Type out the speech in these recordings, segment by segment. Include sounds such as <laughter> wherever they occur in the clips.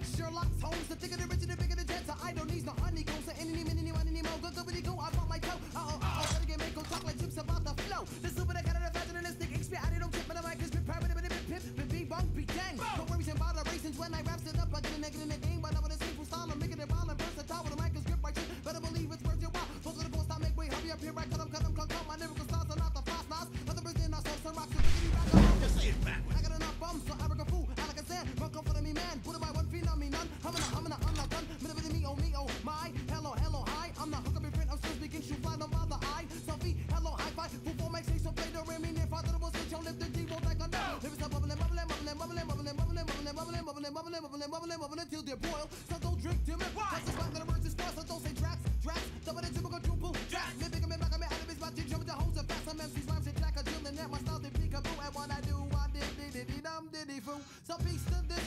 like Sherlock Holmes, the thicker the rich and the bigger the jets. I don't need no honeycombs, so any, any, any, any, any, more good, good, really cool. I want Só pensando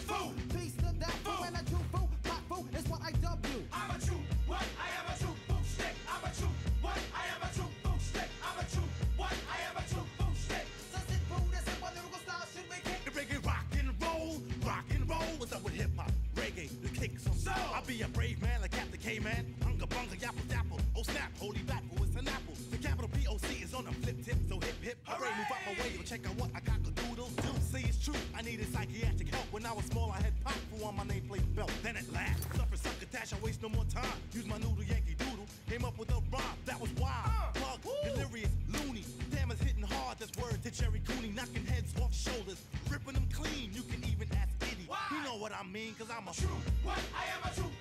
i mean, cause I'm a true what? I am a true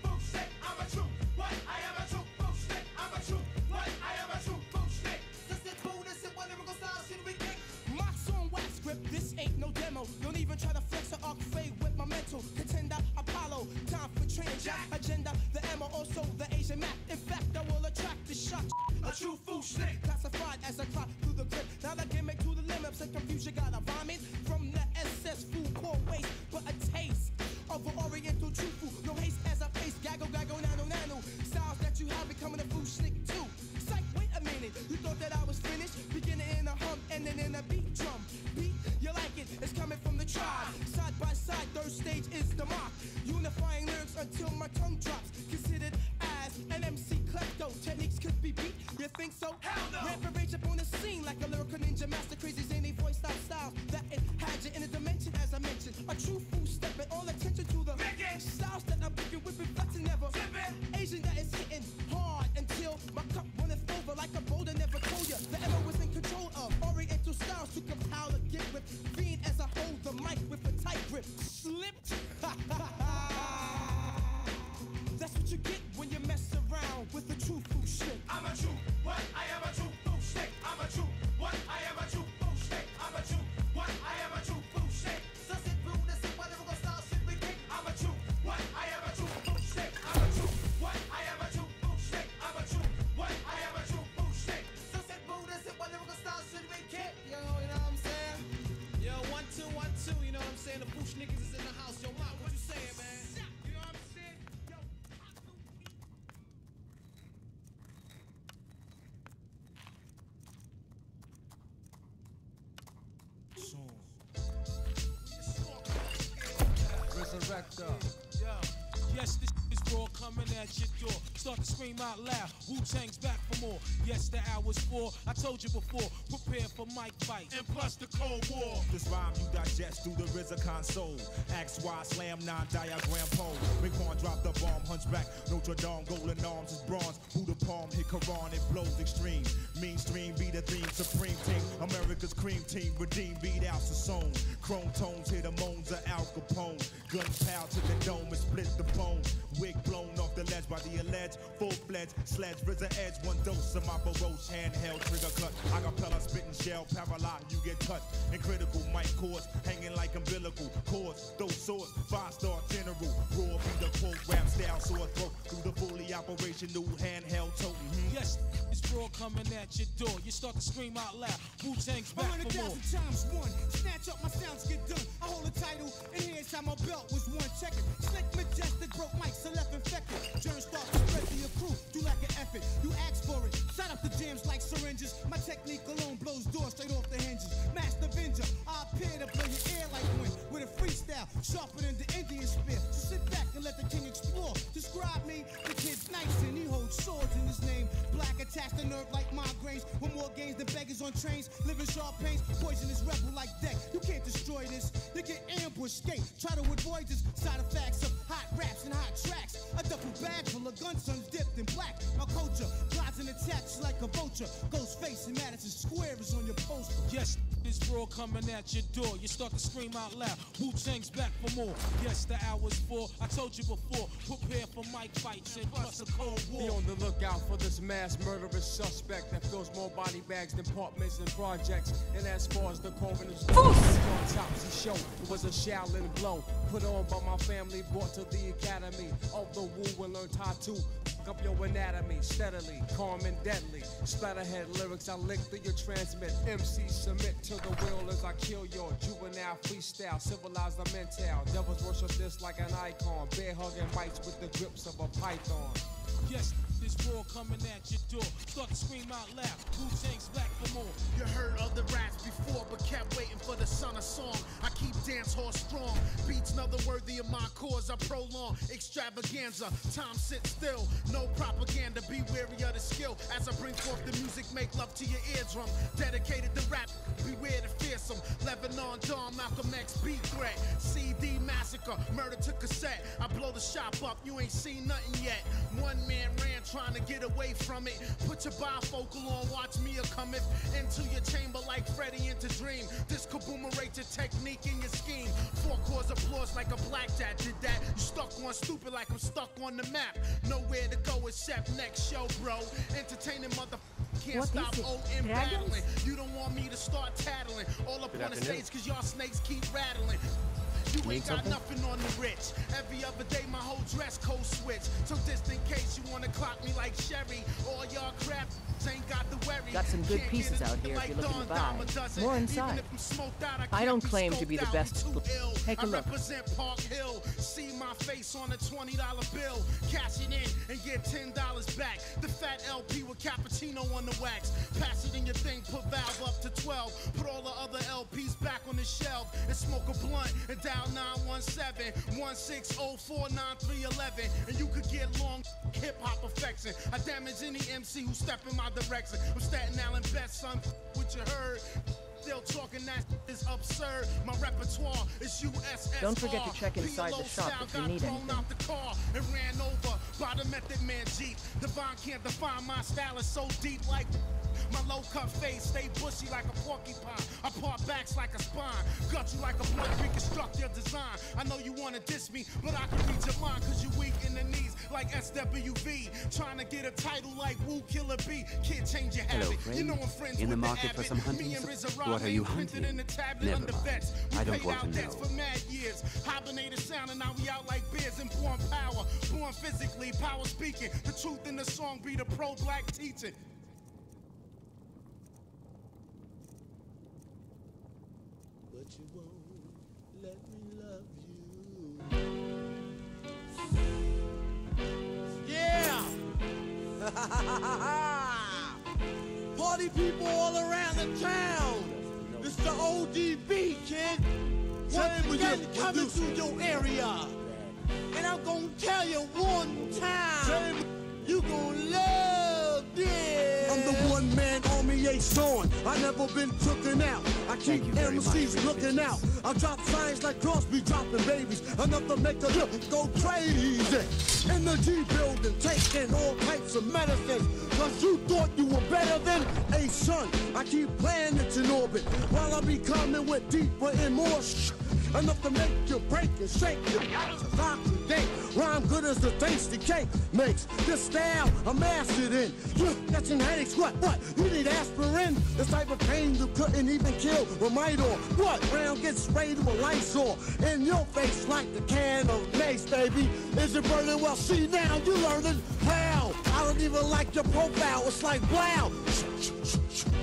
Yes, this is raw coming at your door. Start to scream out loud. Wu Tang's back for more. Yes, the hour's four. I told you before prepare for mic fight. And plus the Cold War. This rhyme you digest through the RZA console. X, Y, slam, nine, diagram pole. Raekwon dropped the bomb, hunchback, Notre Dame, golden arms is bronze. Who the palm, hit Quran, it blows extreme. Mainstream be the theme, supreme team. America's cream team, redeem, beat out Sassoon. Chrome tones, hit the moans of Al Capone. Guns pal to the dome and split the bone. Wig blown off the ledge by the alleged full-fledged sledge. RZA edge, one dose of my Baroche handheld trigger cut. Acapella spitting shell, paralyzed, you get cut. In critical mic chords, hanging like umbilical cords. Those swords, five-star general. Raw be the quote, rap style, sore throat. Through the fully New handheld totem. Hmm. Yes straw coming at your door. You start to scream out loud. Wu Tang's back for more. times one. Snatch up my sounds, get done. I hold a title, and here's how my belt was one checking. Slick, majestic, broke mics, and left infected. Germ start to spread to your crew. Do like an effort. You asked for it. Shut up the jams like syringes. My technique alone blows doors straight off the hinges. Master Avenger, I appear to blow your ear like wind with a freestyle sharper than the Indian spear. So sit back and let the king explore. Describe me. The kid's nice and he holds swords in his name. Black attached to nerve like migraines. With more gains than beggars on trains. Living sharp pains, poisonous rebel like deck. You can't destroy this. You get ambushed, skate. Try to avoid this. Side effects of hot raps and hot tracks. A double bag full of guns, sons dipped in black. My culture glides and attacks like a vulture. Ghost face and Madison Square is on your poster. Yes, this raw coming at your door. You start to scream out loud. Wu Tang's back for more. Yes, the hour's full. I told you before. Prepare for mic fights and plus a cold war. Be on the lookout for this mass murderous suspect that fills more body bags than apartments and projects. And as far as the coroner's autopsy show, it was a Shaolin blow put on by my family, brought to the academy of the Wu and learned how to fuck up your anatomy steadily, calm and deadly. Splatterhead lyrics I lick through your transmit. MC submit to the will as I kill your juvenile freestyle. Civilize the mental. Devils worship this like an icon. Bear hugging mics with the grips of a python. Yes, this raw coming at your door. Start to scream out loud. Wu Tang's back for more. You heard of the raps before, but kept waiting for the son of song. I keep dance hall strong. Beats another worthy of my cause. I prolong extravaganza. Time sit still, no propaganda. Be wary of the skill as I bring forth the music. Make love to your eardrum. Dedicated to rap. Beware the fearsome. Lebanon, Dawn, Malcolm X, beat threat. CD massacre, murder to cassette. I blow the shop up. You ain't seen nothing yet. One man ran trying to get away from it. Put your bifocal on, watch me a cometh into your chamber like Freddy into Dream. This kaboomerate your technique in your scheme. Four chords applause like a blackjack did that. You stuck on stupid like I'm stuck on the map. Nowhere to go except next show, bro. Entertaining mother. Can't What stop is it? OM battling. You don't want me to start tattling. All up on the stage cause y'all snakes keep rattling. You ain't got nothing on the rich. Every other day, my whole dress code switch. So just in case you wanna clock me like Sherry, all y'all crap ain't got the worry. Got some good pieces out here if you're looking to buy. More inside. if I'm smoked out, I I don't claim to be the best. I'm too ill. Take a look. represent Park Hill. See my face on a twenty dollar bill. Cash it in and get ten dollars back. The fat LP with cappuccino on the wax. Pass it in your thing, put valve up to twelve. Put all the other LPs back on the shelf and smoke a blunt and dial 917 1604 9311. And you could get long hip hop affection. I damage any MC who step in my direction. I'm Staten Island best son. What you heard? Still talking that is absurd. My repertoire is USSR. Don't forget to check inside the shop if you need anything. out the car and ran over by the Method Man Jeep. Divine can't define my style is so deep like my low cut face stay bushy like a porcupine. I part backs like a spine, gut you like a blunt, reconstruct your design. I know you wanna diss me, but I can read your mind cause you weak in the knees like SWV. Trying to get a title like Woo Killer B. Can't change your Hello, habit. friend. You know I'm friends In the market for some hunting Me and What are you hunting? in the tablet Never under mind. vets. We I don't want out to debts know. for mad years. Hibernated sound and now we out like bears and born power. Born physically, power speaking. The truth in the song be the pro-black teaching. <laughs> Party people all around the town. It's the ODB, kid. Once again, coming through your area. And I'm gonna tell you one time. You gonna love this. I'm the one man army ace on. I never been tooken out. I keep you very much for MCs your looking out. I drop signs like Crosby dropping babies. Enough to make a look go crazy. In the G building, taking all types of medicine. Cause you thought you were better than a son. I keep planets in orbit while I be coming with deeper and more sh- Enough to make you break and shake you. Oxidate, rhyme good as the tasty cake makes. This style I'm mastered in. You catching headaches, what? What? You need aspirin? This type of pain you couldn't even kill with Midol. What? Round gets sprayed with Lysol in your face like the can of mace, baby. Is it burning? Well, see now you learning how. I don't even like your profile. It's like wow.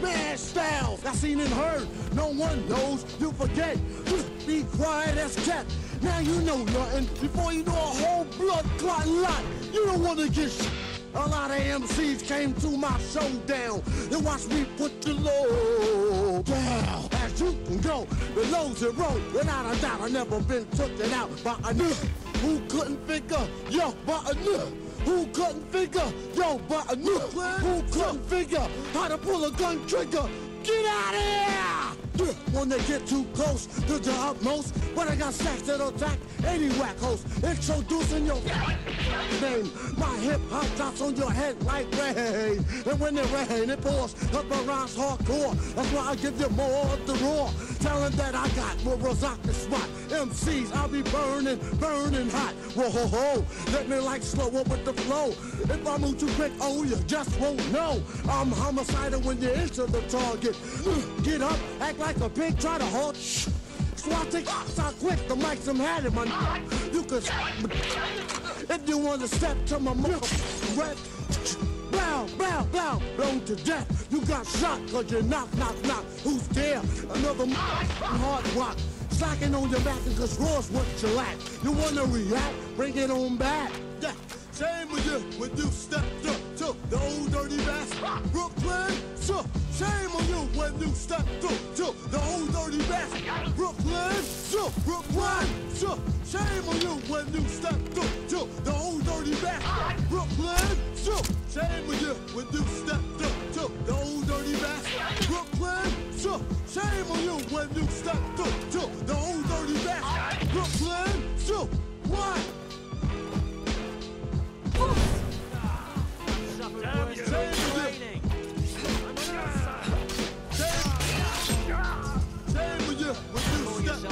Mad styles, I seen and heard. No one knows, you forget. Just be quiet as cat. Now you know nothing. Before you know a whole blood clot lot. You don't wanna get sh- A lot of MCs came to my showdown and watch me put the load down. As you can go, the low zero, without a doubt, I never been taken out by a nigga who couldn't figure, yo, by a nigga. Who couldn't figure, yo, but a nigga who couldn't figure how to pull a gun trigger. Get out of here! Yeah, When they get too close to the utmost, but I got stacks that'll attack any whack host, introducing your name. My hip hop drops on your head like rain. And when it rain, it pours up around hardcore. That's why I give you more of the raw. Telling that I got will rock the spot. MCs, I'll be burning, burning hot. Whoa, ho, ho. Let me like slow up with the flow. If I move too quick, oh, you just won't know. I'm homicidal when you enter the target. Get up, act like a pig, try to. So I take so quick, the mic's I'm had in my You could if you wanna step to my mother red. Blow, blow, blow, blown to death. You got shot cause you knock, knock, knock. Who's there? Another hard rock. Slacking on your back cause raw's what you lack. You wanna react? Bring it on back. Yeah. Shame with you when you stepped up to the old dirty bastard. Brooklyn, shame on you when you stepped through to the old dirty bastard. Brooklyn, so Brooklyn, so shame on you when you stepped up to the old dirty bastard. Brooklyn, so shame on you when you stepped up to the old dirty bastard. Brooklyn, so shame on you when you stepped up to the old dirty bastard. Brooklyn, so what?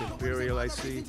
Imperial, I see.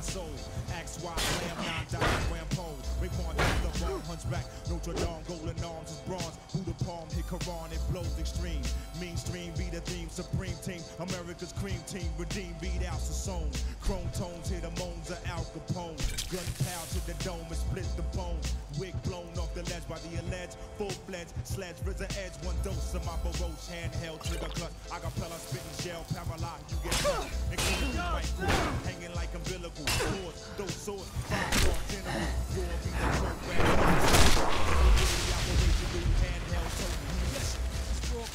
Console. Axe Y slam nine diagram pole. Raekwon hunchback. Notre Dame golden arms is bronze. Buddha palm hit Quran it blows extreme. Mainstream be the theme. Supreme team. America's cream team. Redeem beat out Sassoon. Chrome tones hit the moans of Al Capone. Gunpowder to the dome and split the bone. Wig blown off the ledge by the alleged full-fledged sledge. RZA edge one dose of my baroche handheld trigger cut. I got Acapella spitting shell paralyzed. You get cut. Including right cord, hanging like umbilical cords. Those swords, five star general. You'll be the program.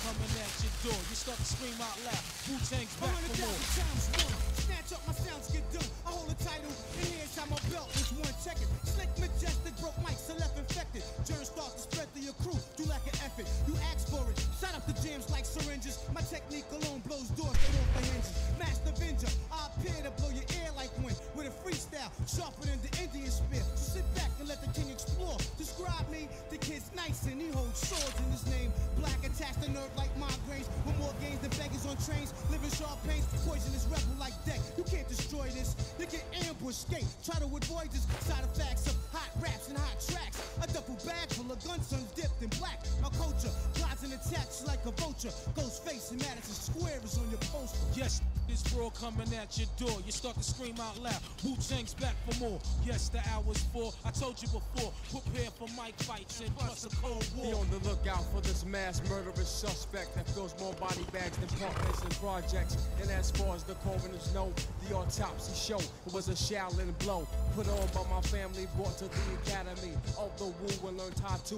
Coming at your door. You start to scream out loud. Wu-Tang's back for more. Snatch up my sounds, get done. I hold the title, and here's how my belt is one. Check it. Slick, majestic, broke mics, are left infected. Germs start to spread through your crew. Do like an effort. You ask for it. Shot up the jams like syringes. My technique alone blows doors straight off the hinges. Master Avenger, I appear to blow your ear like wind. With a freestyle, sharper than the Indian spear. So sit back and let the king explore. Describe me, the kid's nice and he holds swords in his name. Black attached to nerve like migraines. With more games than beggars on trains. Living sharp pains, poisonous rebel like deck. You can't destroy this. You get ambushed, skate. Try to avoid this. Side effects of hot raps and hot tracks. A double bag full of gun sons dipped in black. My culture glides and attacks like a vulture. Ghost face and Madison Square is on your poster. Yes, this raw coming at your door. You start to scream out loud. Wu-Tang's back for more. Yes, the hour's four. I told you before. Prepare for mic fights and plus a Cold war. Be on the lookout for this mass murderous suspect that fills more body bags than apartments and projects. And as far as the coroners know, the autopsy show it was a Shaolin blow put on by my family, brought to the academy of the Wu and learned to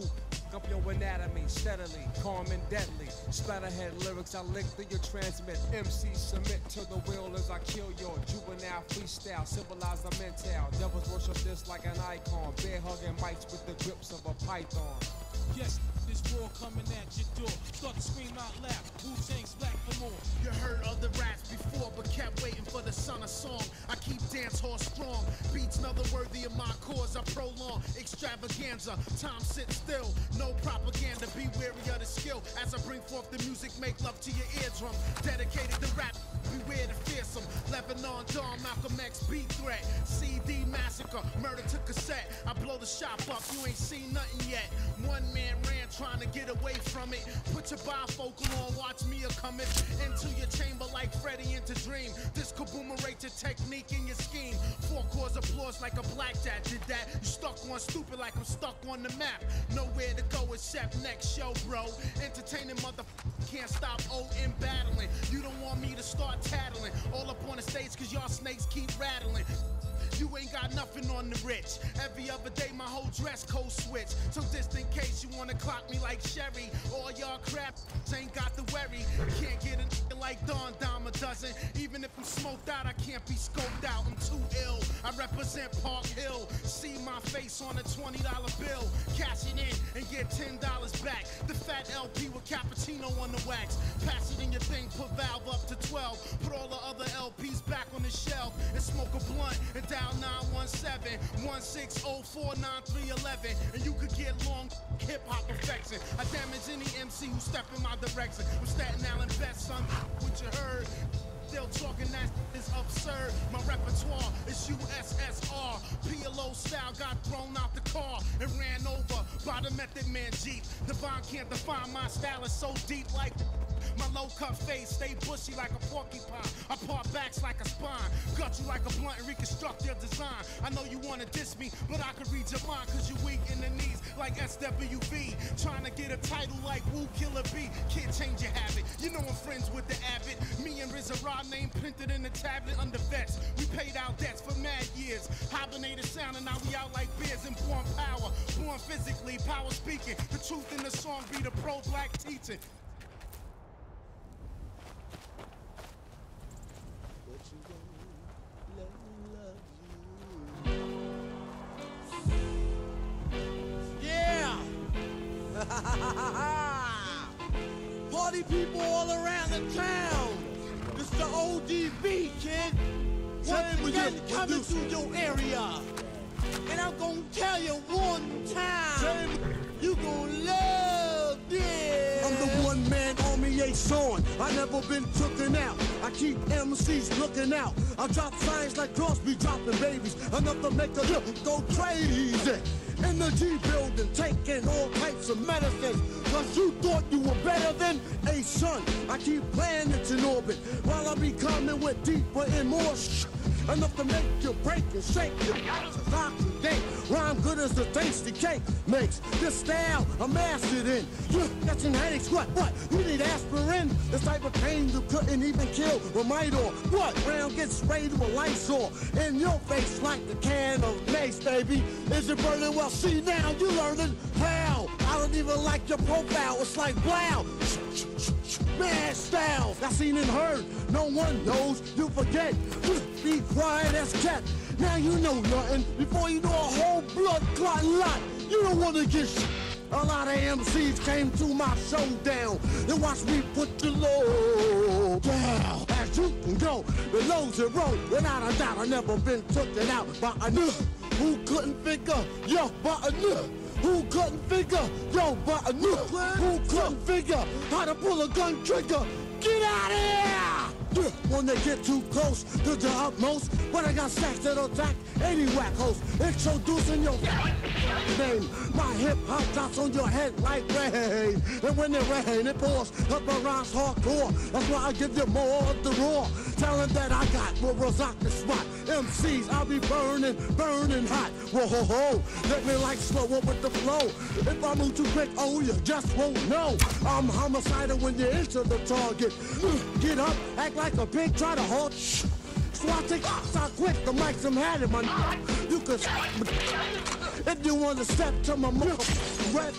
up your anatomy steadily, calm and deadly. Splatterhead lyrics I lick through your transmit. MC submit to the will as I kill your juvenile freestyle. Symbolize the mental. Devils worship this like an icon. Bear hugging mics with the grips of a python. Yes, this raw coming at your door. Start to scream out loud. Wu-Tang's back for more. You heard other raps before, but kept waiting for the son of song. I keep dance hall strong. Beats another worthy of my cause. I prolong extravaganza. Time sit still, no propaganda. Be wary of the skill as I bring forth the music. Make love to your eardrum. Dedicated to rap. Beware the fearsome. Lebanon, John Malcolm X, beat threat. CD massacre, murder to cassette. I blow the shop up, you ain't seen nothing yet. One man ran trying to get away from it. Put your bifocal on, watch me a coming into your chamber like Freddy into Dream. This kaboomerate your technique in your scheme. Four cause applause like a blackjack did that. You stuck on stupid like I'm stuck on the map. Nowhere to go except next show, bro. Entertaining mother can't stop O in battling. You don't want me to start tattling. All up on the stage cause y'all snakes keep rattling. You ain't got nothing on the rich. Every other day, my whole dress code switch. So just in case you wanna clock me like Sherry, all y'all crap ain't got the worry. Can't get a like Don Dama doesn't. Even if I'm smoked out, I can't be scoped out. I'm too ill. I represent Park Hill. See my face on a $20 bill. Cash it in and get $10 back. The fat LP with cappuccino on the wax. Pass it in your thing, put valve up to 12. Put all the other LPs back on the shelf and smoke a blunt and dial dial 917 16049311 and you could get long hip hop perfection. I damage any MC who step in my direction. I'm Staten Island best, son. What you heard? Still talking that is absurd. My repertoire is USSR. PLO style got thrown out the car and ran over by the Method Man Jeep. Divine can't define my style it's so deep like my low cut face stay bushy like a porcupine. I part backs like a spine, gut you like a blunt and reconstruct your design. I know you wanna diss me, but I can read your mind cause you weak in the knees like SWV. Trying to get a title like Woo Killer B. Can't change your habit. You know I'm friends with the Abbott. Me and Raw name printed in the tablet under vets. We paid out debts for mad years. Hibernated sound and now we out like beers and born power. Born physically, power speaking. The truth in the song be the pro-black teaching. <laughs> Party people all around the town. It's the ODB, kid. Once again, coming through your area. And I'm gonna tell you one time. You gonna love this. I'm the one man army ain't sworn. I never been tooken out. I keep MCs looking out. I drop signs like Crosby dropping babies. Enough to make a look go crazy. G building, taking all types of medicine. Cause you thought you were better than a son. I keep planets in orbit while I be coming with deeper and more Enough to make you break and shake you. Oxidate, rhyme good as the tasty cake makes. This style I'm mastered in. You catching headaches, what? What? You need aspirin? This type of pain you couldn't even kill with Midol. What? Round gets sprayed with Lysol in your face like the can of mace, baby. Is it burning? Well, see now you learning how. I don't even like your profile. It's like wow. Mad style. I seen and heard. No one knows. You forget. Be quiet as cat. Now you know nothing. Before you know a whole blood clot lot. You don't want to get sh- a lot of MCs came to my showdown and watch me put the low down. As you can go, the lows and roll. Without a doubt, I never been taken out by a nigga who couldn't figure, yo, by a nigga who couldn't figure, yo, by a nigga who couldn't figure how to pull a gun trigger. Get out of here! When they get too close to the utmost, But I got stacks that'll attack any whack host, introducing your name. My hip hop drops on your head like rain. And when it rain, it pours up around hardcore. That's why I give you more of the raw. Talent that I got will rock the spot. MCs, I'll be burning, burning hot. Whoa, ho, ho. Let me like slower with the flow. If I move too quick, oh, you just won't know. I'm homicidal when you enter the target. Uh, get up, act like a pig, try to. Shh. So I take so quick, the mic's I'm had in my You can if you wanna step to my mother rep.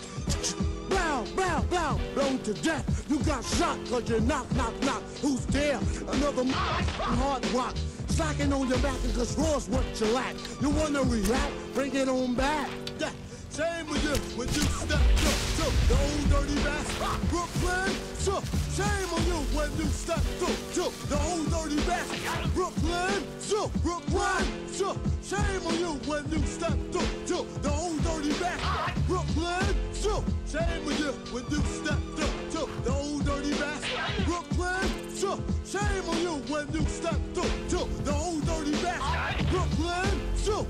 Bow, bow, bow, blown to death. You got shot cause you knock, knock, knock. Who's there? Another hard rock. Slacking on your back and cause raw's what you lack. You wanna react? Bring it on back. Yeah. With you when you step to, to the old dirty bastard. Brooklyn, so shame on you when you step to, to the old dirty bastard. Brooklyn, so Brooklyn, so shame on you when you step to, to the old dirty bastard. Brooklyn, so shame on you when you step to, to the old dirty bastard. Brooklyn, so shame on you when you step to, to the old dirty bastard. Brooklyn, so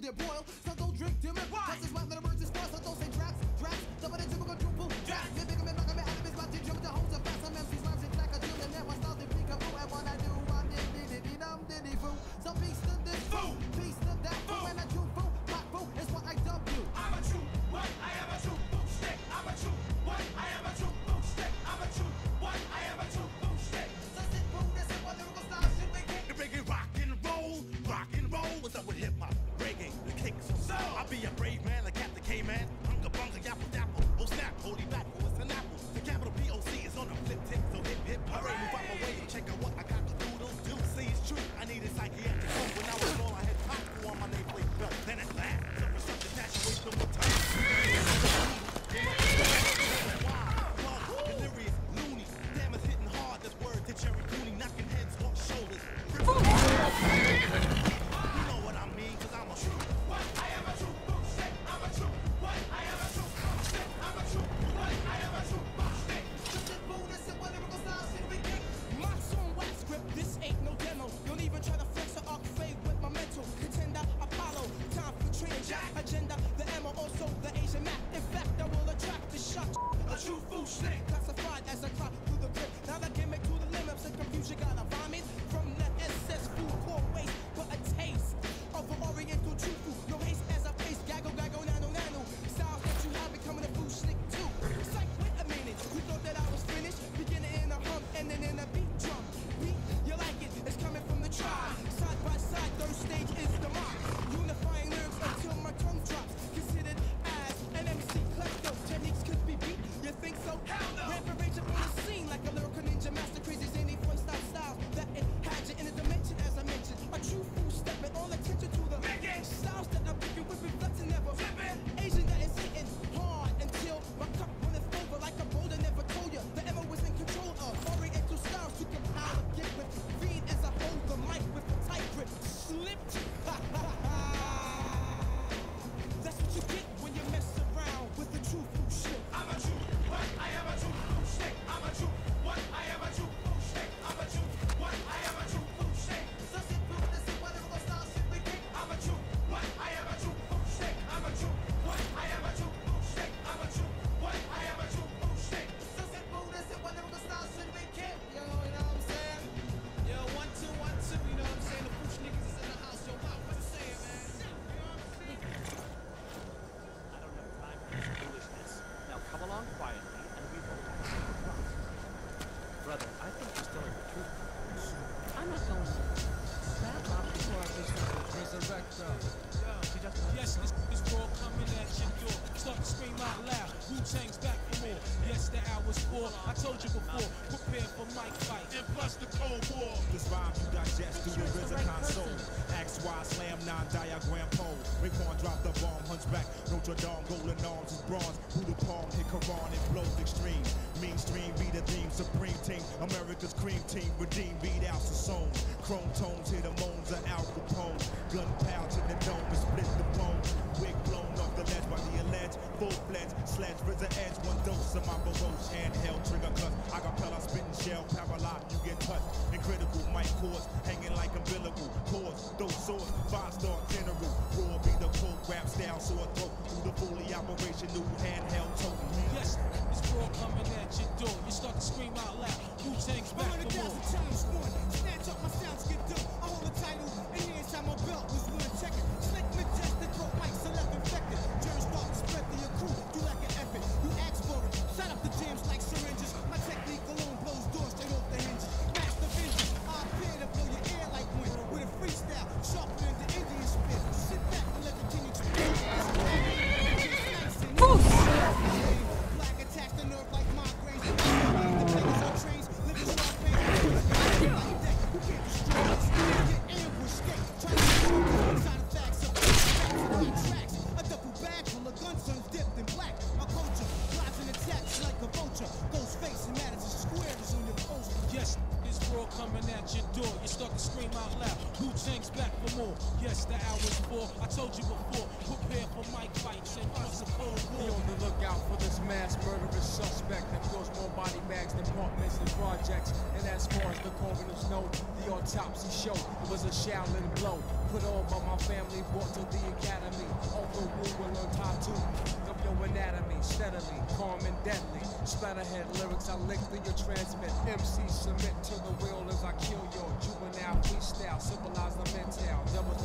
they're boiled. Raekwon dropped the bomb, hunchback, Notre Dame, golden arms and bronze, Buddha palm, hit Quran, it blows extreme. Mainstream be the theme, supreme team, America's cream team, redeemed, beat out Sassoon. Chrome tones, hit the moans of Al Capone. Gun pouch in the dome, and split the bone. Wig blown off the ledge by the alleged, full-fledged, sledge, razor edge, one dose of my baroque, handheld trigger deadly. Splatterhead lyrics I lick through your transmit. MC submit to the will as I kill your juvenile freestyle. Symbolize the mental. Devils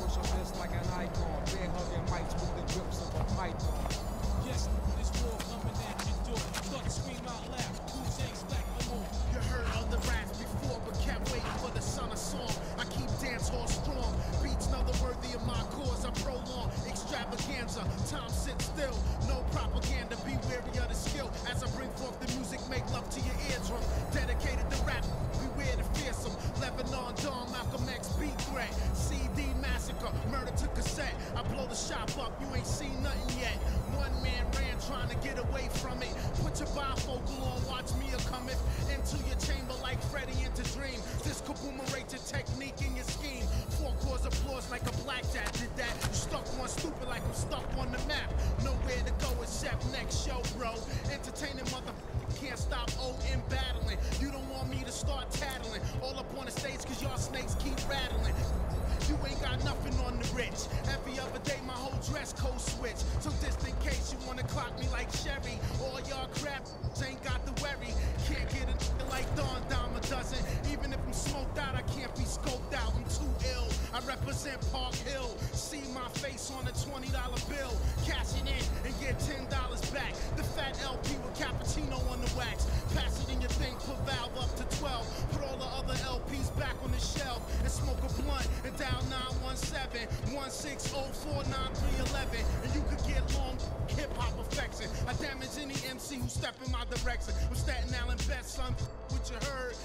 extravaganza. Time sit still. No propaganda. Be wary of the skill. As I bring forth the music, make love to your eardrum. Dedicated to rap. Beware the fearsome. Lebanon, Dawn, Malcolm X, beat threat. CD massacre. Murder to cassette. I blow the shop up. You ain't seen nothing yet. One man ran trying to get away from it. Put your bifocal on. Watch me a cometh into your chamber like Freddy into dream. Four applause like a blackjack did that. You stuck on stupid like I'm stuck on the map. Nowhere to go except next show, bro. Entertaining mother can't stop O in battling. You don't want me to start tattling. All up on the stage cause y'all snakes keep rattling. You ain't got nothing on the rich. Every other day my whole dress code switch. So just in case you wanna clock me like Sherry. All y'all crap ain't got the worry. Can't get a nigga like Don Dime a dozen. Even if I'm smoked out, I can't be scoped out. I'm too ill. I represent Park Hill. See my face on a $20 bill. Cash it in and get $10 back. The fat LP with cappuccino on the wax. Pass it in your thing, put valve up to 12. Put all the other LPs back on the shelf and smoke a blunt and dial 917 1604 9311. And you could get long hip hop affection. I damage any MC who step in my direction. I'm Staten Island best, son. What you heard?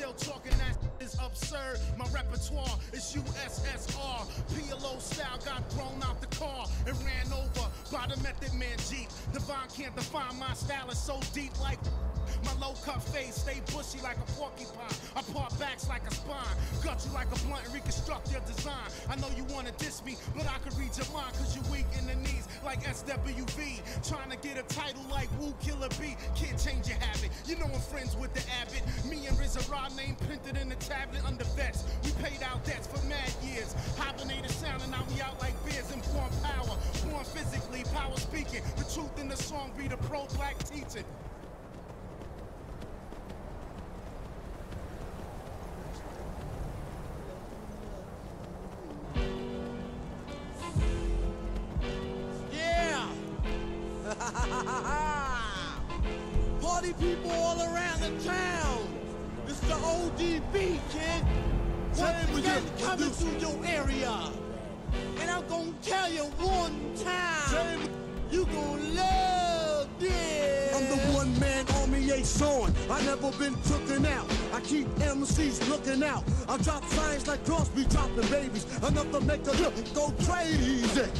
Still talking that is absurd. My repertoire is USSR. PLO style got thrown out the car and ran over by the Method Man Jeep. Divine can't define my style. It's so deep like my low cut face stay bushy like a porcupine. I part backs like a spine, gut you like a blunt and reconstruct your design. I know you wanna diss me, but I can read your mind cause you're weak in the knees like SWV. Trying to get a title like Wu Killer B. Can't change your habit. You know I'm friends with the Abbott. Name printed in the tablet under vets. We paid out debts for mad years. Hibernated sound and now we out like beers and born power. Born physically, power speaking. The truth in the song be the pro-black teaching. Again, coming through your area. And I'm gonna tell you one time. You gonna love this. I'm the one man army ain't showing. I never been tooken out. I keep MCs looking out. I drop signs like Crosby dropping babies. Enough to make a look go crazy.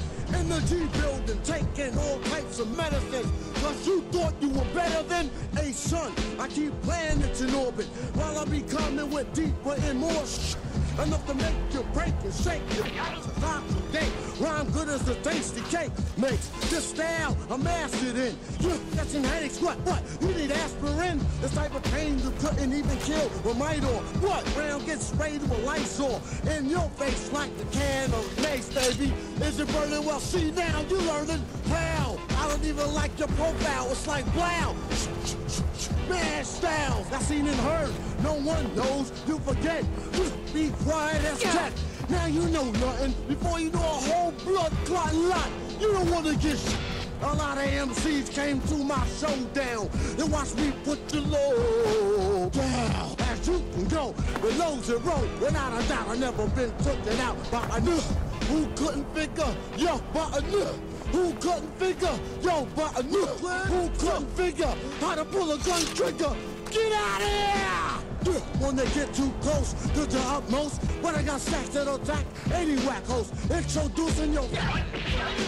G building, taking all types of medicine. Cause you thought you were better than a son. I keep planets in orbit while I be coming with deeper and more Enough to make you break and shake your stop today. Rhyme good as the tasty cake makes. This style I'm mastered in. You catching headaches, what? What? You need aspirin? This type of pain you couldn't even kill with Midol. What? Round gets sprayed with Lysol in your face like the can of mace, baby. Is it burning? Well, see now you learning how. I don't even like your profile. It's like blow. Styles. I seen and heard. No one knows. You forget. Be quiet as cat. Now you know nothing. Before you know a whole blood clot lot. You don't want to get sh- a lot of MCs came to my showdown and watched me put the low down. As you can go, the low zero, without a doubt, I never been taken out by a nigga who couldn't figure, yo, by a nigga who couldn't figure, yo, by a new nigga who couldn't figure how to pull a gun trigger. Get out of here! When they get too close to the utmost, when I got stacks that'll attack any whack host, introducing your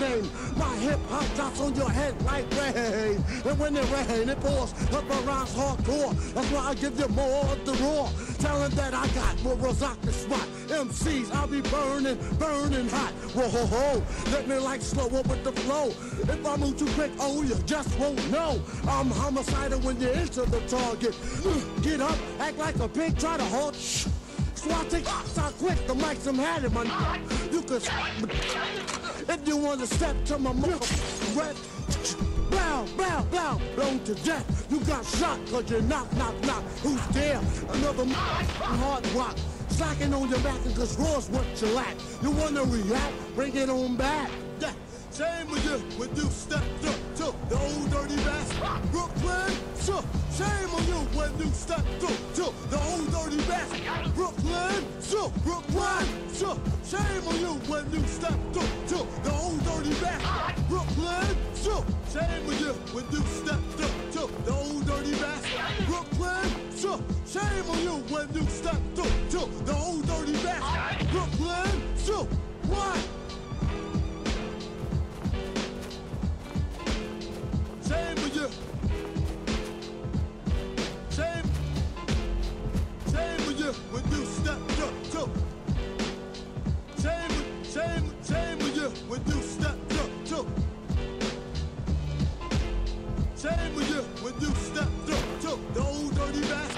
name. My hip hop drops on your head like rain. And when it rain, it pours up around hardcore. That's why I give you more of the raw. 'em that I got more Razak the spot MCs, I'll be burning, burning hot. Whoa, ho, ho. Let me like slow up with the flow. If I move too quick, oh, you just won't know. I'm homicidal when you enter the target. Get up, act like a pig, try to. Shh. Swat take start quick, the mic's some had it, man. You could if you wanna step to my mother red. Blow, blow, blow, blown to death. You got shot cause you knock, knock, knock. Who's there? Another hard rock. Slacking on your back and cause raw's what you lack. You wanna react? Bring it on back. Yeah. Shame with you when you step up to the old dirty bastard. Brooklyn, so shame on you when you step up to the old dirty bastard. Brooklyn, so Brooklyn, so shame on you when you step up to the old dirty bastard. Brooklyn, so shame on you when you step up to the old dirty bastard. Brooklyn, so shame on you when you step up to the old dirty bastard. Brooklyn, so what? You. Shame. Shame with you when you step up to. Shame, shame, shame with you when you step up to. Shame with you when you step up to the old dirty bastard.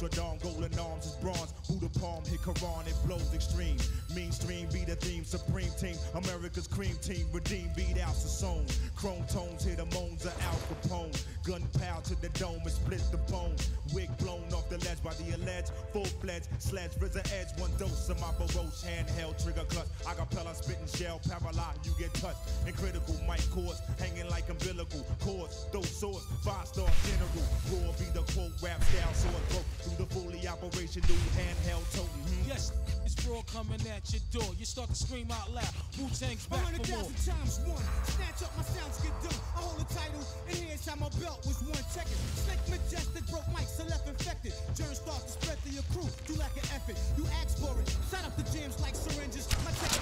Notre Dame, golden arms is bronze. The palm hit Quran, it blows extreme. Mainstream be the theme, supreme team. America's cream team, redeem beat out Sassoon. Chrome tones hit the moans of Al Capone. Gunpowder to the dome and split the bone. Wig blown off the ledge by the alleged full fledged sledge. RZA edge, one dose of my baroche handheld trigger clutch. Acapella spitting shell, paralyzed, you get touched. And critical mic cords hanging like umbilical cords. Those swords, five star general. Raw be the quote rap style, sword broke through the fully operation new handheld totem. Hmm. Yes, it's raw coming at your door. You start to scream out loud. Wu-Tang's A back for more. times one. Snatch up my sounds, get done. I hold a title, and here inside my belt was one it. Slick majestic, broke mics, so left infected. Germs start to spread through your crew. Do like an effort. You ask for it. Set up the jams like syringes. My technique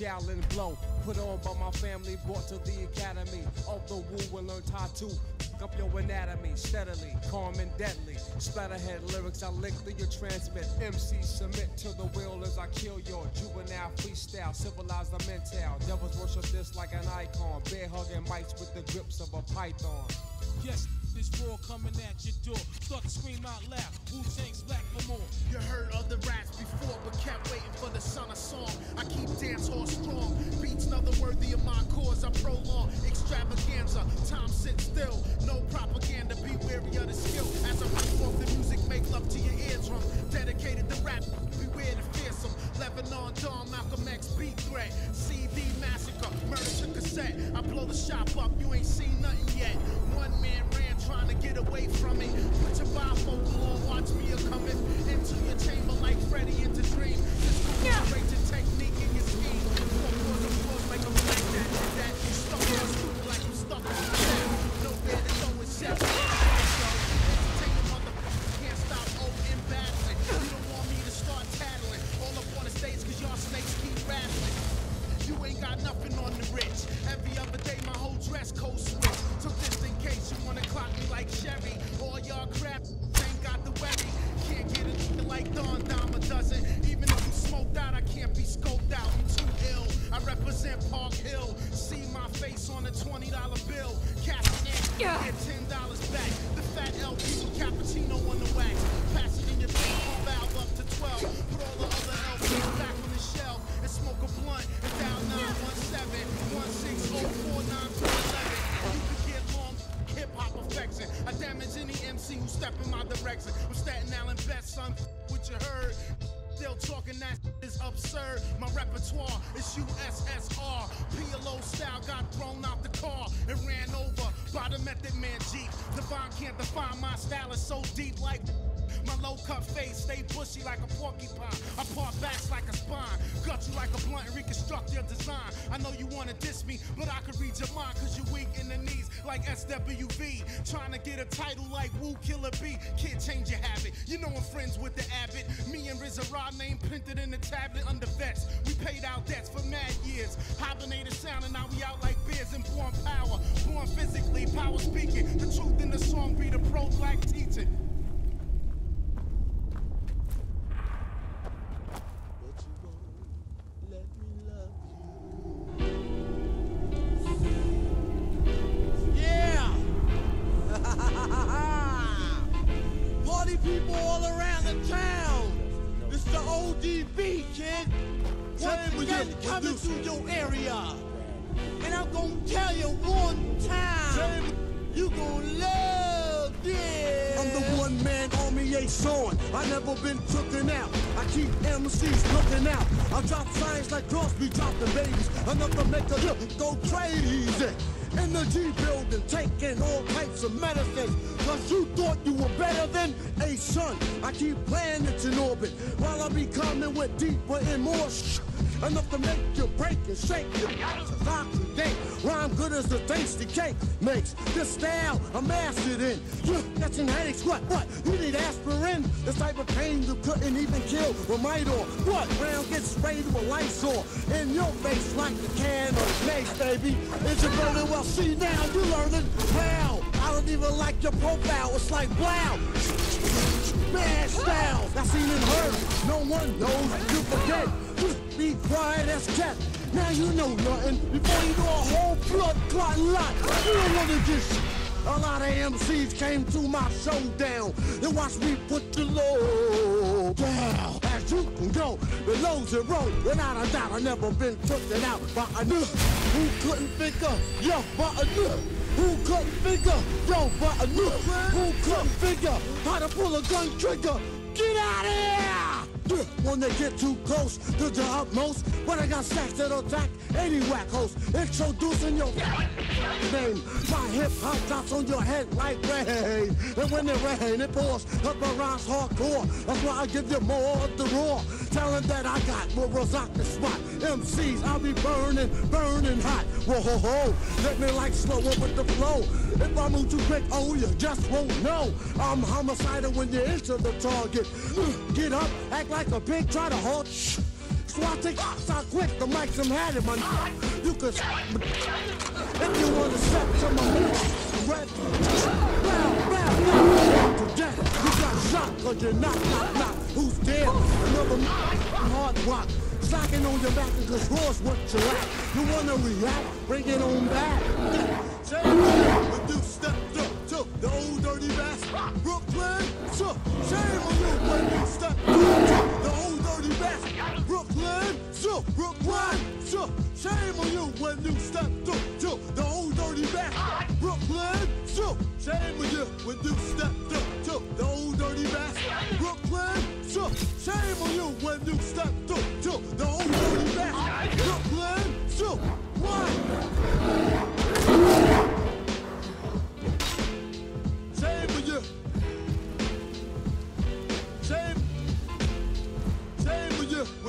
Shaolin blow put on by my family, brought to the academy of the Wu and to fuck up your anatomy steadily, calm and deadly. Splatterhead lyrics I lick through your transmit. MC submit to the will as I kill your juvenile freestyle, civilize the mental. Devils worship this like an icon, bear hugging mics with the grips of a python. Yes, it's raw coming at your door. Start to scream out loud. Wu-Tang's back for more. You heard of the rats before, but kept waiting for the son of song. I keep dance hall strong. Beats another worthy of my cause. I prolong extravaganza. Time sits still. No propaganda. Be wary of the skill. As I rip off the music, make love to your eardrum. Dedicated to rap. Beware the fearsome. Lebanon, Dawn, Malcolm X, beat threat. CD massacre. Murder to cassette. I blow the shop up. You ain't seen nothing yet. One man ran trying to get away from it. Put your bifocal on. Watch me a coming into your chamber like Freddy into dream. This concentration technique change your habit. You know I'm friends with the Abbott. Me and RZA Raw name printed in the tablet under vets. We paid our debts for mad years. Hibernated sound and now we out like bears and born power. Born physically, power speaking. The truth in the song be the pro black people all around the town. It's the ODB, kid. Once again, coming through your area. And I'm gonna tell you one time, you gonna love this. skates on. Me showing. I never been tooken out. I keep MCs looking out. I drop signs like Crosby dropping babies. Enough to make a look go crazy. The G building, taking all types of medicines. Cause you thought you were better than a son. I keep planets in orbit while I be coming with deeper and more sh- Enough to make you break and shake you. Oxidate, rhyme good as the tasty cake makes. This style I'm mastered in. You catching headaches, what? What? You need aspirin? This type of pain you couldn't even kill with Midol. What? Round gets sprayed with Lysol in your face like a can of baby. Is it burning? Well, see now you learning. Wow, I don't even like your profile. It's like wow. Bad style. I seen and heard. No one knows. You forget. Just be quiet as cat. Now you know nothing. Before you know a whole blood clot lot. You don't wanna get sh- a lot of MCs came to my showdown. They watched me put the low down. As you can go, the low zero. Without a doubt, I never been taken out by a nigga who couldn't figure, yo, by a nigga. Who couldn't figure, yo, by a nigga who couldn't figure how to pull a gun trigger. Get out of here! When they get too close to the utmost, when I got stacks that'll attack any whack host, introducing your name. My hip hop drops on your head like rain. And when it rain, it pours up around hardcore. That's why I give you more of the raw. Talent that I got will rock the spot. MCs, I'll be burning, burning hot. Whoa, ho, ho. Let me like slower with the flow. If I move too quick, oh, you just won't know. I'm homicidal when you enter the target. Get up, act like a pig, try to halt. Shh. So I take stop quick, the mic's I'm had in my You could if you wanna step to my mouth, red, bow, bow, to death. You got shot cause you're not, not, not. Who's dead? Another hard rock. Slacking on your back because yours what you lack. You wanna react? Bring it on back. Say when you stepped up to the old dirty bastard. Brooklyn, so shame on Brooklyn, so shame on you when you stepped up to the old dirty bastard. Brooklyn, so shame on you when you stepped up to the old dirty bastard. Brooklyn, so shame on you when you stepped up to the old dirty bastard. Brooklyn, so what?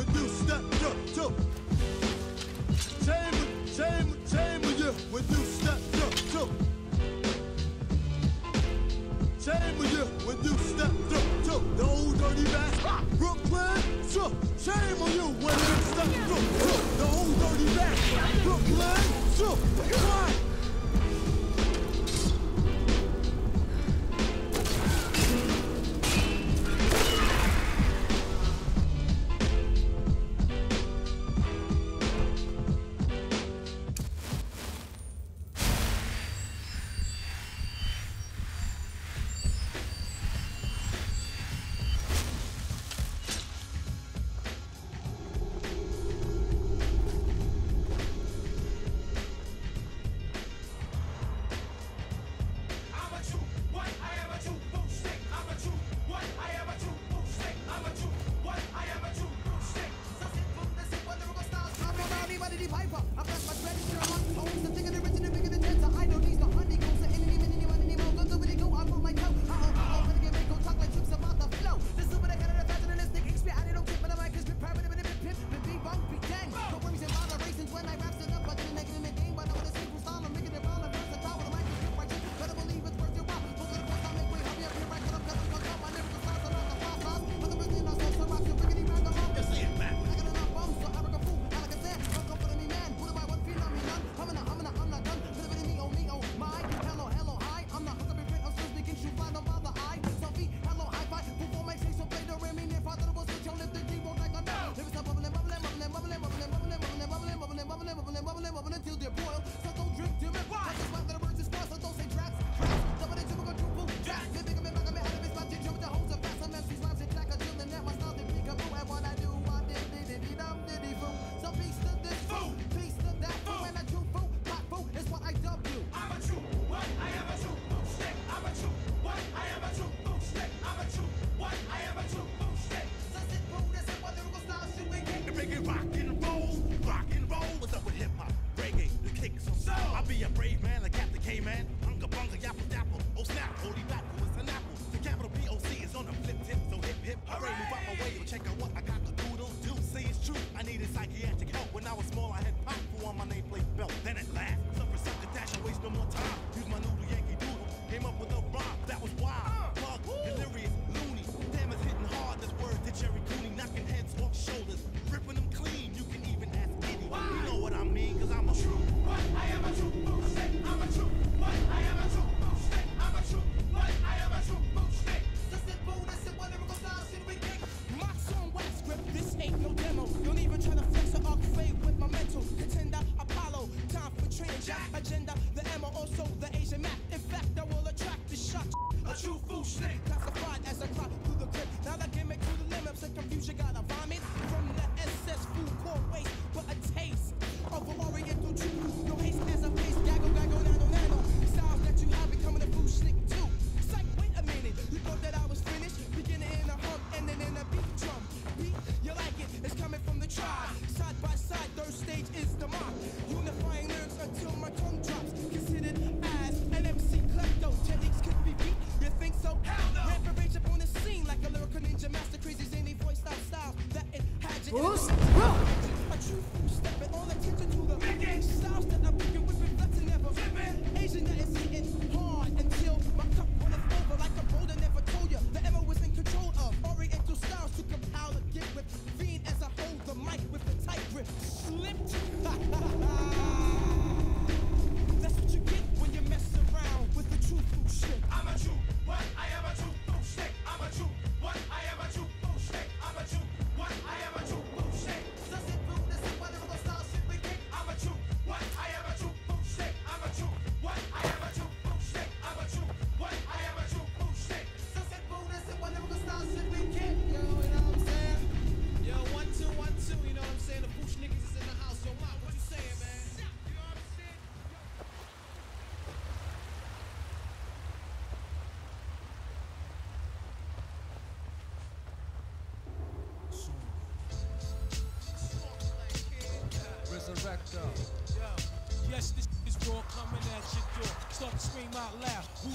When you stepped up to. Shame, shame, shame on you when you stepped up to. Shame on you when you stepped up to the old dirty bastard. Brooklyn, so shame on you when you stepped up to the old dirty bastard. Brooklyn, so what?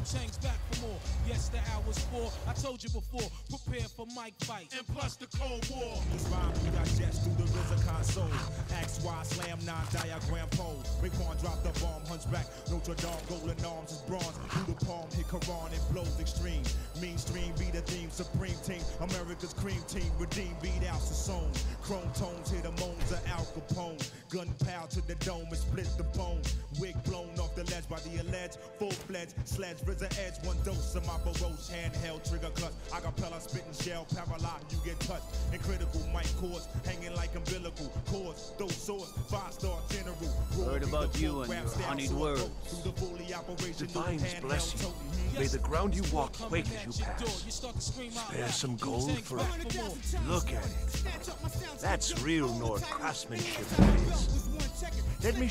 Tang's back for more. Yes, the hour's four. I told you before. Prepare for mic fight. And plus the Cold War. This rhyme you digest through the RZA console. Axe Y slam nine diagram pole. Raekwon drop the bomb, hunchback. Notre Dame golden arms is bronze. Through the palm, hit Quran, it blows extreme. Mainstream be the theme, supreme team. America's cream team, redeem beat out Sassoon. Chrome tones hit the moans of Al Capone. Gunpowder to the dome and split the bone. Wig blown off the ledge by the alleged full-fledged sledge. RZA edge, one dose of my Baroche handheld trigger clutch. Acapella spitting shell, paralyzed, you get touched. And critical mic cords hanging like umbilical cords. Those swords, five-star general. Heard about you and your honeyed words. the fully operational Divines bless you. May the ground you walk quake as you pass. You start to scream out Spare some gold for for. Look at it. That's real North craftsmanship. Let me.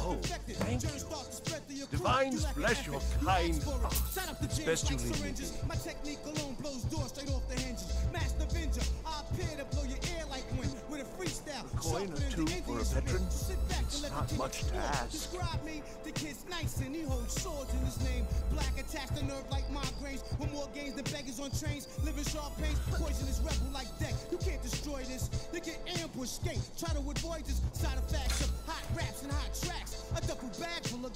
Oh, thank you. Divines bless your kind heart. It's best you leave me. My technique alone blows doors straight off the hinges. Master Avenger, I appear to blow your ear like wind with a freestyle. A coin or two for a veteran? Sit back It's and let not the much to ask. Describe me, the kid's nice and he holds swords in his name. Black attached to nerve like migraines. With more games than beggars on trains. Living sharp pains, poisonous rebel like deck. You can't destroy this. You get ambushed, skate. Try to avoid this. Side effects of hot raps and hot tracks. A double bag full of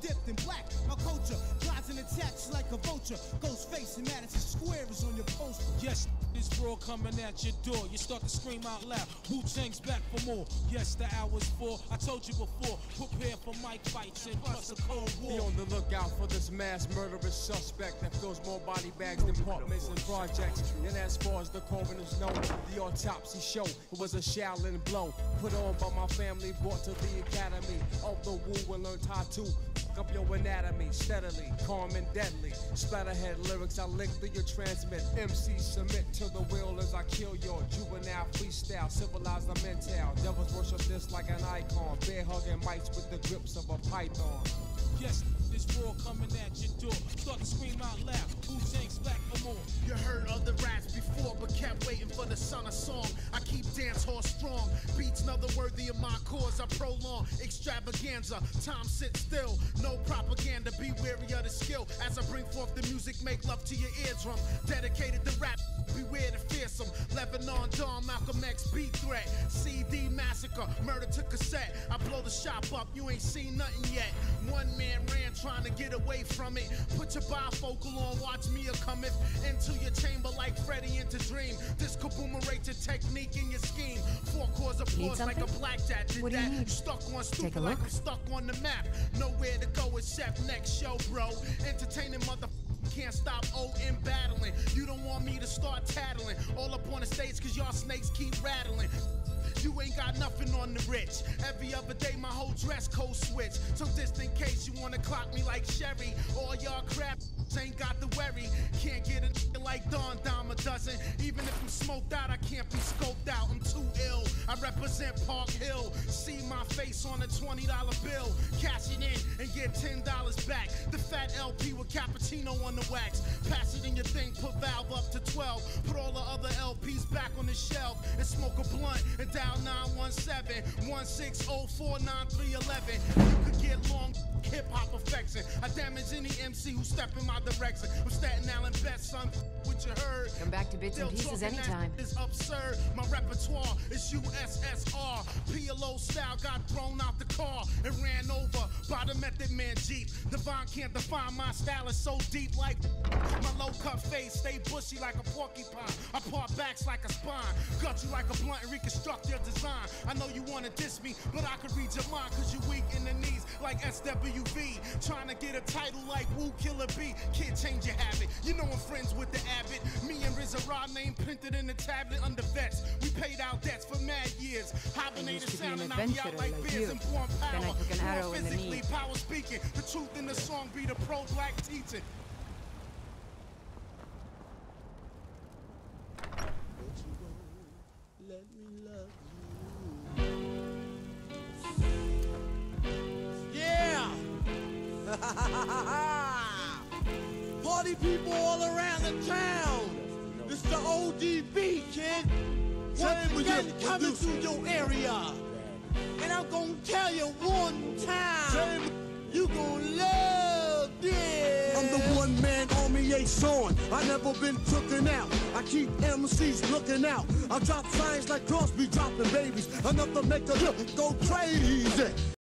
dipped in black. My culture plots and attacks like a vulture. Ghost face Madison Square is on your. Yes, this raw coming at your door. You start to scream out loud. Wu Tang's back for more. Yes, the hour's four. I told you before. Prepare for mic fights and plus a cold war. Be on the lookout for this mass murderous suspect that fills more body bags than apartments and projects. And as far as the coroner's know, the autopsy show it was a Shaolin blow put on by my family, brought to the academy of the Wu and learned how to up your anatomy steadily, calm and deadly. Splatterhead lyrics I lick through your transmit. MC submit to the will as I kill your juvenile freestyle, civilize the mental. Devils worship this like an icon, bear hugging mics with the grips of a python. Yes, this raw coming at your door. Start to scream out loud. Wu Tang's back for more. You heard of the rats before, but kept waiting for the son of song. I keep dance hall strong. Beats another worthy of my cause. I prolong extravaganza. Time sit still. No propaganda, be wary of the skill. As I bring forth the music, make love to your eardrum. Dedicated to rap, beware the fearsome. Lebanon, Dawn, Malcolm X, beat threat. CD massacre, murder to cassette. I blow the shop up, you ain't seen nothing yet. One man ran trying to get away from it. Put your bifocal on, watch me a cometh into your chamber like Freddy into Dream. This kaboomerated technique in your scheme. Four chords applause like a blackjack. Did What do you that? need? Stuck on stupid a like. I'm stuck on the map. Nowhere to go except next show, bro. Entertaining mother. Can't stop OM battling. You don't want me to start tattling. All up on the stage cause y'all snakes keep rattling. You ain't got nothing on the rich. Every other day, my whole dress code switch. So just in case you wanna clock me like Sherry, all y'all crap ain't got the worry. Can't get a like Don Dime a dozen. Even if I'm smoked out, I can't be scoped out. I'm too ill. I represent Park Hill. See my face on a $20 bill. Cash it in and get $10 back. The fat LP with cappuccino on the wax. Pass it in your thing, put valve up to 12. Put all the other LPs back on the shelf and smoke a blunt and dial 917 1604 9311. You could get long hip hop affection. I damage any MC who step in my direction. I'm Staten Island best son. What you heard? Come back to bits and pieces anytime. is absurd. My repertoire is USSR. PLO style got thrown out the car and ran over by the Method Man Jeep. Divine can't define my style it's so deep like my low cut face stay bushy like a porcupine. I part backs like a spine, gut you like a blunt and reconstruct your design. I know you wanna diss me, but I can read your mind cause you weak in the knees like SWV. Trying to get a title like Wu Killer B. Can't change your habit. You know I'm friends with the Abbott. Me and Raw name printed in the tablet under vets. We paid our debts for mad years. Hibernated used be sound an and I be out like like beers you. and born power. Then I took an Born arrow in the physically, knee. power speaking. The truth in the song be the pro black teaching. Let me love Yeah! <laughs> Party people all around the town. The ODB, kid. Once again, coming through your area. And I'm gonna tell you one time. You gonna love this. I'm the one man on army ain't sworn. I never been tooken out. I keep MCs looking out. I drop signs like Crosby dropping babies. Enough to make the look <laughs> go crazy.